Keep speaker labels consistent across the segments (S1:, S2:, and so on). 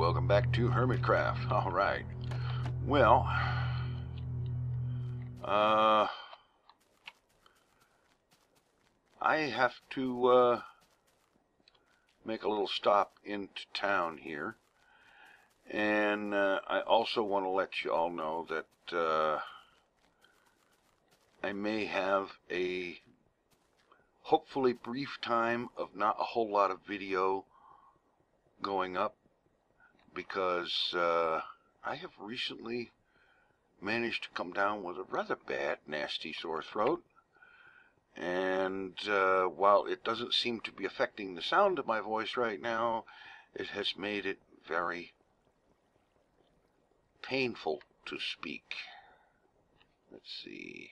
S1: welcome back to Hermitcraft. All right. Well, uh, I have to uh, make a little stop into town here. And uh, I also want to let you all know that uh, I may have a hopefully brief time of not a whole lot of video going up because uh, I have recently managed to come down with a rather bad, nasty sore throat. And uh, while it doesn't seem to be affecting the sound of my voice right now, it has made it very painful to speak. Let's see.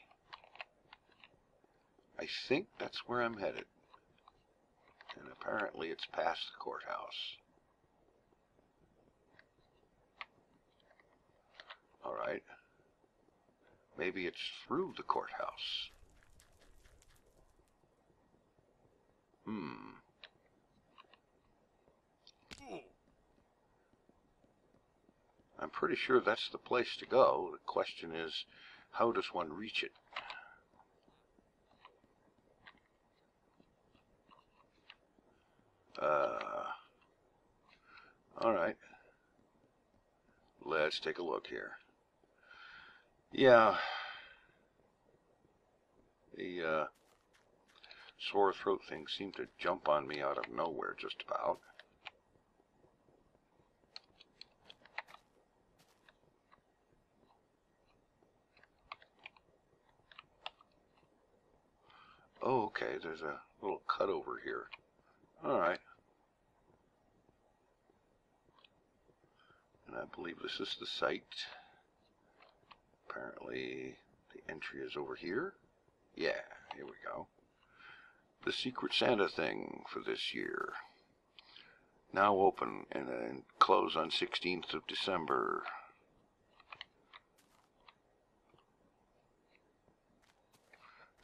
S1: I think that's where I'm headed. And apparently it's past the courthouse. All right. Maybe it's through the courthouse. Hmm. I'm pretty sure that's the place to go. The question is, how does one reach it? Uh, all right. Let's take a look here. Yeah. The uh, sore throat thing seemed to jump on me out of nowhere just about. Oh, okay, there's a little cut over here. All right. And I believe this is the site. Apparently, the entry is over here. Yeah, here we go. The Secret Santa thing for this year. Now open and, and close on 16th of December.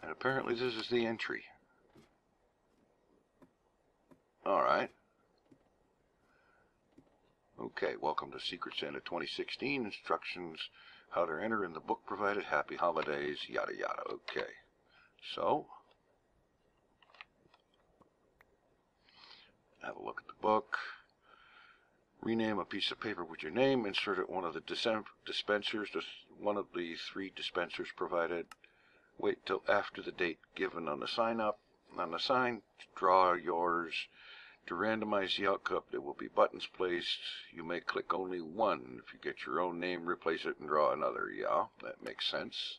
S1: And apparently this is the entry. Alright. Okay, welcome to Secret Santa 2016. Instructions how to enter in the book provided. Happy holidays, yada yada. Okay. So, have a look at the book. Rename a piece of paper with your name. Insert it one of the dispensers, one of the three dispensers provided. Wait till after the date given on the sign up. On the sign, draw yours. To randomize the outcome, there will be buttons placed. You may click only one. If you get your own name, replace it and draw another. Yeah, that makes sense.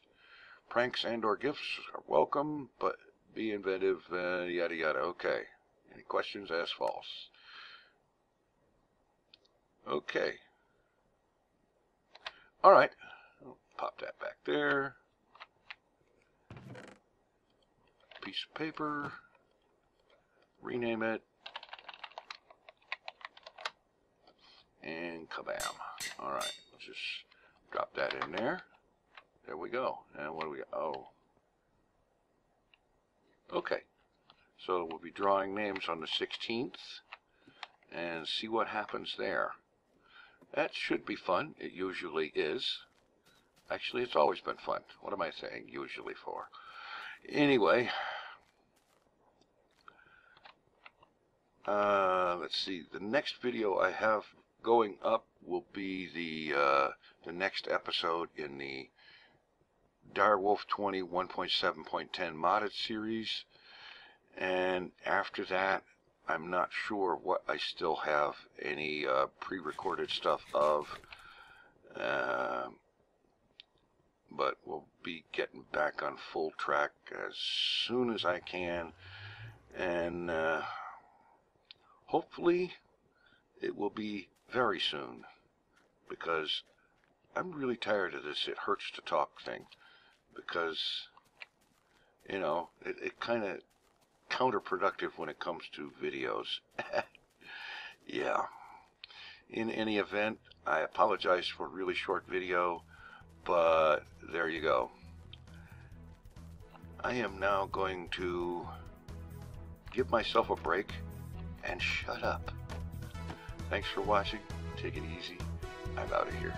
S1: Pranks and or gifts are welcome, but be inventive, uh, yada yada. Okay. Any questions? Ask false. Okay. All right. Pop that back there. Piece of paper. Rename it. And kabam. All right. Let's just drop that in there. There we go. And what do we Oh. Okay. So we'll be drawing names on the 16th and see what happens there. That should be fun. It usually is. Actually, it's always been fun. What am I saying usually for? Anyway, uh, let's see. The next video I have going up will be the uh, the next episode in the Direwolf 20 1.7.10 modded series. And after that, I'm not sure what I still have any uh, pre-recorded stuff of. Uh, but we'll be getting back on full track as soon as I can. And uh, hopefully it will be very soon because I'm really tired of this it hurts to talk thing because you know it, it kind of counterproductive when it comes to videos. Yeah. In any event I apologize for a really short video but there you go. I am now going to give myself a break and shut up thanks for watching Take it easy. I'm out of here.